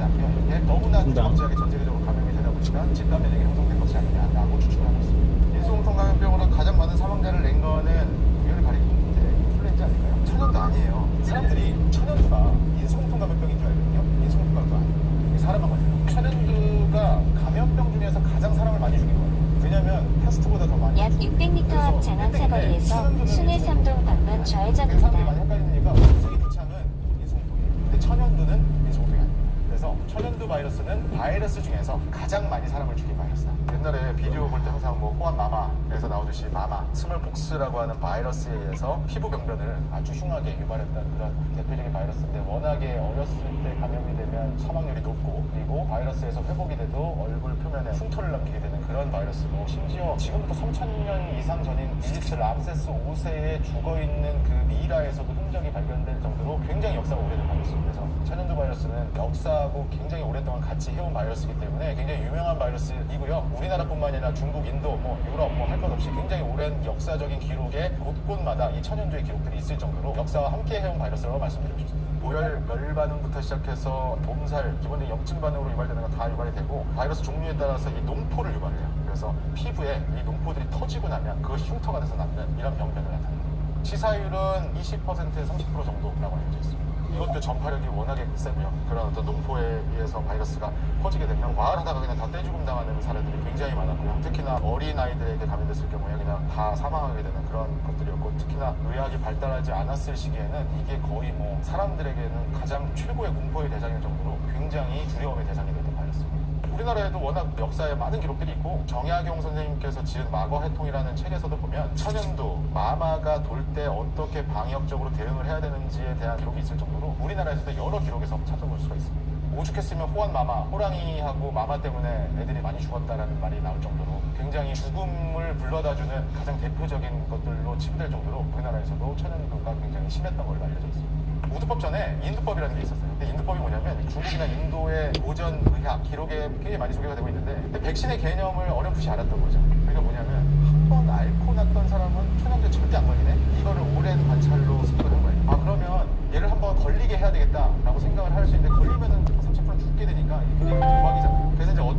되지 않고요. 이게 너무나 분당. 무지하게 전 세계적으로 감염이 되다 보니까 집단 면역이 형성된 것이 아니냐라고 추측을 하고 있습니다. 인수공통 감염병으로 가장 많은 사망자를 낸 거는 우연을 가리키는데 인플루엔자 아닐까요? 천연도 아니에요. 사람들이 천연두가 인수공통 감염병인 줄 알거든요. 인수공통 감염도 아니에요. 이게 사람만 걸려요. 천연두가 감염병 중에서 가장 사람을 많이 죽인 거예요. 왜냐면 패스트보다 더 많이 약 600m 앞 장안사거리에서 순회삼동 방면 사람들이 많이 좌회전입니다. 헷갈리니까 원숭이 두창은 인수공통이에요. 근데 천연두는 인수공통이 아닙니다. 천연두 바이러스는 바이러스 중에서 가장 많이 사람을 죽인 바이러스다. 옛날에 비디오 볼 때 항상 뭐 호환 마마에서 나오듯이 마마, smallpox라고 하는 바이러스에 의해서 피부 병변을 아주 흉하게 유발했다는 그런 대표적인 바이러스인데 워낙에 어렸을 때 감염이 되면 사망률이 높고 그리고 바이러스에서 회복이 돼도 얼굴 표면에 흉터를 남기게 되는 그런 바이러스고 심지어 지금부터 3천년 이상 전인 이집트 람세스 5세에 죽어있는 그 미라에서도 흔적이 발견될 정도로 굉장히 역사가 오래된 바이러스입니다. 그래서 천연두 바이러스는 역사하고 굉장히 오랫동안 같이 해온 바이러스이기 때문에 굉장히 유명한 바이러스이고요. 우리나라뿐만 아니라 중국, 인도, 뭐 유럽 뭐 할 것 없이 굉장히 오랜 역사적인 기록에 곳곳마다 이 천연두의 기록들이 있을 정도로 역사와 함께 해온 바이러스라고 말씀드리고 싶습니다. 모열, 멸 반응부터 시작해서 몸살, 기본적인 염증 반응으로 유발되는 건 다 유발이 되고 바이러스 종류에 따라서 이 농포를 유발해요. 그래서 피부에 이 농포들이 터지고 나면 그것이 흉터가 돼서 남는 이런 병변을 나타냅니다. 치사율은 20%에서 30% 정도라고 알려져 있습니다. 이것도 전파력이 워낙에 세고요. 그런 어떤 농포에 의해서 바이러스가 퍼지게 되면 과활하다가 그냥 다 떼죽음 당하는 사례들이 굉장히 많았고요. 특히나 어린 아이들에게 감염됐을 경우에 그냥 다 사망하게 되는 그런 것들이었고 특히나 의학이 발달하지 않았을 시기에는 이게 거의 뭐 사람들에게는 가장 최고의 공포의 대상일 정도로 굉장히 두려움의 대상이 바이러스입니다. 우리나라에도 워낙 역사에 많은 기록들이 있고 정약용 선생님께서 지은 마거 해통이라는 책에서도 보면 천연두, 마마가 돌 때 어떻게 방역적으로 대응을 해야 되는지에 대한 기록이 있을 정도로 우리나라에서도 여러 기록에서 찾아볼 수가 있습니다. 오죽했으면 호환 마마, 호랑이하고 마마 때문에 애들이 많이 죽었다라는 말이 나올 정도로 굉장히 죽음을 불러다주는 가장 대표적인 것들로 치부될 정도로 우리나라에서도 천연두가 굉장히 심했던 걸로 알려져 있습니다. 우두법 전에 인두법이라는 게 있었어요. 근데 인두법이 뭐냐면 중국이나 인도의 고전 의학 기록에 굉장히 많이 소개가 되고 있는데 근데 백신의 개념을 어렴풋이 알았던 거죠. 그러니까 뭐냐면 한 번 앓고 났던 사람은 천연두에 절대 안 걸리네. 이거를 오랜 관찰로 습득을 한 거예요. 아 그러면 얘를 한번 걸리게 해야 되겠다라고 생각을 할 수 있는데 걸리면은 30% 죽게 되니까 이게 굉장히 도박이잖아요.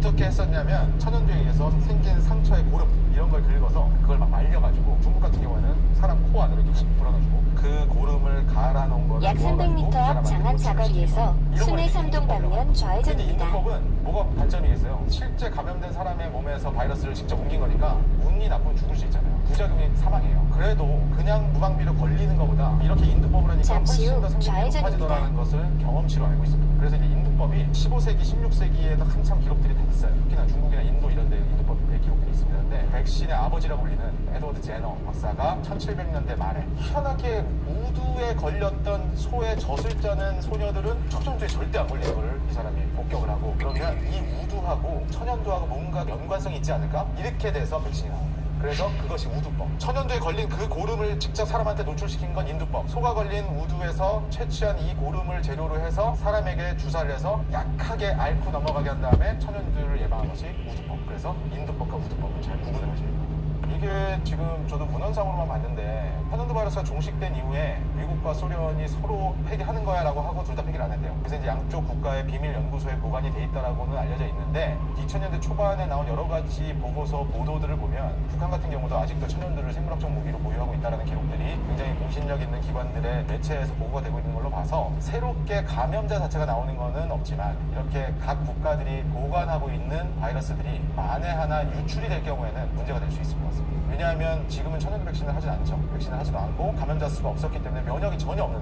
어떻게 했었냐면 천연두에 의해서 생긴 상처의 고름 이런 걸 긁어서 그걸 막 말려가지고 중국 같은 경우에는 사람 코 안으로 이렇게 훅 불어가지고 그 고름을 갈아 놓은 거를 약 300m 앞 장안 사거리에서 순회삼동 방면 좌회전입니다. 인두법은 뭐가 단점이겠어요? 실제 감염된 사람의 몸에서 바이러스를 직접 옮긴 거니까 운이 나쁘면 죽을 수 있잖아요. 부작용이 사망이에요. 그래도 그냥 무방비로 걸리는 것보다 이렇게 인두법을 하니까 훨씬 후더 좌회전입니다. 높아지더라는 것을 경험치로 알고 있습니다. 그래서 이제 인두법이 15세기, 16세기에도 한참 기록들이 다 있어요. 특히나 중국이나 인도 이런 데 인두법의 기록들이 있습니다. 근데 백신의 아버지라고 불리는 에드워드 제너 박사가 1700년대 말에 희한하게 우두에 걸렸던 소에 젖을 짜는 소녀들은 초전주에 절대 안 걸리는 걸 이 사람이 목격을 하고 그러면 이 우두하고 천연두하고 뭔가 연관성이 있지 않을까? 이렇게 돼서 백신이 나온 거예요. 그래서 그것이 우두법. 천연두에 걸린 그 고름을 직접 사람한테 노출시킨 건 인두법. 소가 걸린 우두에서 채취한 이 고름을 재료로 해서 사람에게 주사를 해서 약하게 앓고 넘어가게 한 다음에 천연두를 예방한 것이 우두법. 그래서 인두법과 우두법을 잘 구분을 하셔야 돼요. 이게 지금 저도 문헌상으로만 봤는데 천연두 바이러스가 종식된 이후에 미국과 소련이 서로 폐기하는 거야 라고 하고 둘 다 폐기를 안 했대요. 그래서 이제 양쪽 국가의 비밀 연구소에 보관이 돼 있다라고는 알려져 있는데 2000년대 초반에 나온 여러 가지 보고서 보도들을 보면 북한 같은 경우도 아직도 천연두를 생물학적 무기로 보유하고 있다는 기록들이 굉장히 공신력 있는 기관들의 매체에서 보고가 되고 있는 걸로 봐서 새롭게 감염자 자체가 나오는 거는 없지만 이렇게 각 국가들이 보관하고 있는 바이러스들이 만에 하나 유출이 될 경우에는 문제가 될 수 있을 것 같습니다. 왜냐하면 지금 은 천연두 백신을 하지 않죠. 백신을 하지도 않고 감염자 수가 없었기 때문에 면역이 전혀 없는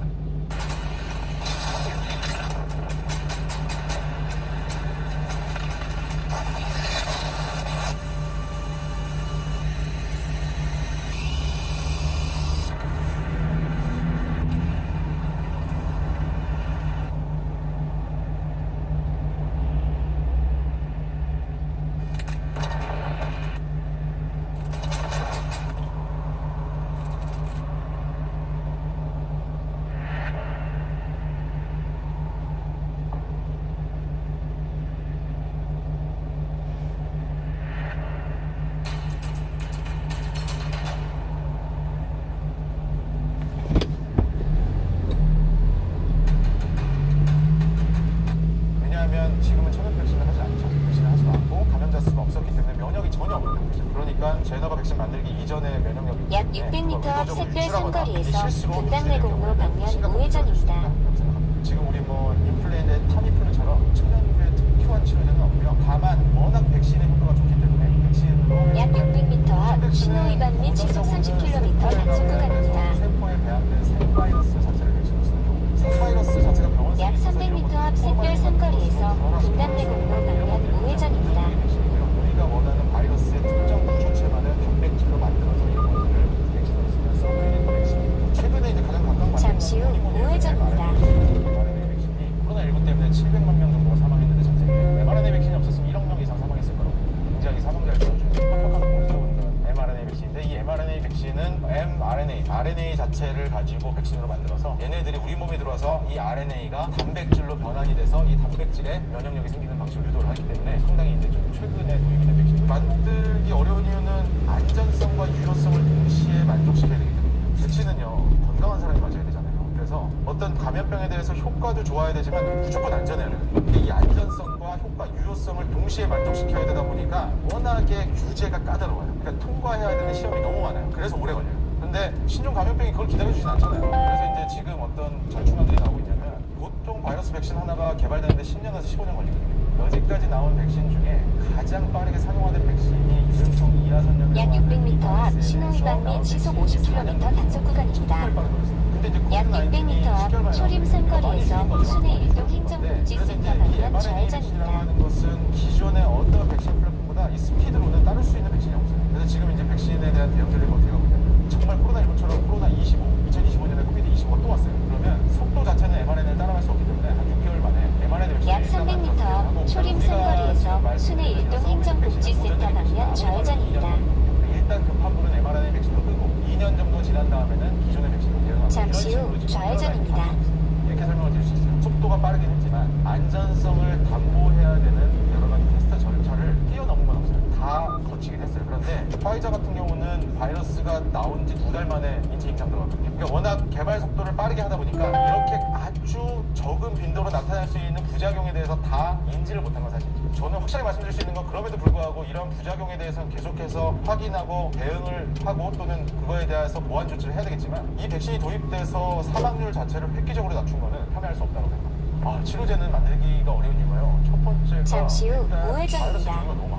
제너바 백신 만들기 이전에 면역력이 약 있기 때문에 600m 그걸 앞 샛별 삼거리에서 실수로 분당내 유출될 공로 경우에는 방면 우회전입니다. 지금 우리 뭐 인플루엔자 타미플루처럼 천연두의 특효한 치료제는 없고요. 다만 워낙 백신의 효과가 좋기 때문에 백신으로 약 600m 앞 신호 위반 및 시속 30km 단속 구간입니다. 세포에 배합된 생바이러스 자체를 백신으로 경우 생바이러스 자체가 병원 약 300m 앞 샛별 삼거리에서 분당내 공로 mRNA 백신은 mRNA, RNA 자체를 가지고 백신으로 만들어서 얘네들이 우리 몸에 들어와서 이 RNA가 단백질로 변환이 돼서 이 단백질에 면역력이 생기는 방식을 유도를 하기 때문에 상당히 이제 좀 최근에 도입이 된 백신 만들기 어려운 이유는 안전성과 유효성을 동시에 만족시켜야 되기 때문이에요. 백신은요 건강한 사람이 맞아야 되잖아요 그래서 어떤 감염병에 대해서 효과도 좋아야 되지만 무조건 안전해야 돼요. 근데 이 안전성과 효과, 유효성을 동시에 만족시켜야 되다 보니까 워낙에 규제가 까다로워요. 그러니까 통과해야 되는 시험이 너무 많아요. 그래서 오래 걸려요. 근데 신종 감염병이 그걸 기다려주진 않잖아요. 그래서 이제 지금 어떤 절충안들이 나오고 있냐면 보통 바이러스 백신 하나가 개발되는데 10년에서 15년 걸리거든요. 여지까지 나온 백신 중에 가장 빠르게 상용화된 백신이 유증성 이하 선염 약 600m 앞 신호 위반 및 시속 50km 단속 구간입니다. 약 600m 앞 초림 삼거리에서 순회 일동 행정복지 센터 방면 좌회전입니다. 것은 기존의 어떤 백신 플랫폼보다 이 스피드로는 따를 수 있는 백신이 없어요. 그래서 지금 이제 백신에 대한 대응 전략이 어떻게 가고 있냐면 정말 코로나19처럼 코로나 25, 2025년에 코비드 25가 또 왔어요. 그러면 속도 자체는 mRNA를 따라갈 수 없기 때문에 한 6개월 만에 mRNA 백신을 약 300m 앞 초림 삼거리에서 순회 일동 행정복지 센터 방면 좌회전입니다. 일단 급한 불은 mRNA 백신으로 끄고 2년 정도 지난 다음에는 기존의 백신으로 대응하고 잠 화이자 같은 경우는 바이러스가 나온 지 두 달 만에 인체 임상 들어갔거든요. 그러니까 워낙 개발 속도를 빠르게 하다 보니까 이렇게 아주 적은 빈도로 나타날 수 있는 부작용에 대해서 다 인지를 못한 건 사실이죠. 저는 확실히 말씀드릴 수 있는 건 그럼에도 불구하고 이런 부작용에 대해서는 계속해서 확인하고 대응을 하고 또는 그거에 대해서 보완 조치를 해야 되겠지만 이 백신이 도입돼서 사망률 자체를 획기적으로 낮춘 거는 폄훼할 수 없다고 생각합니다. 아, 치료제는 만들기가 어려운 이유가요. 첫 번째가 잠시 후 우회전입니다.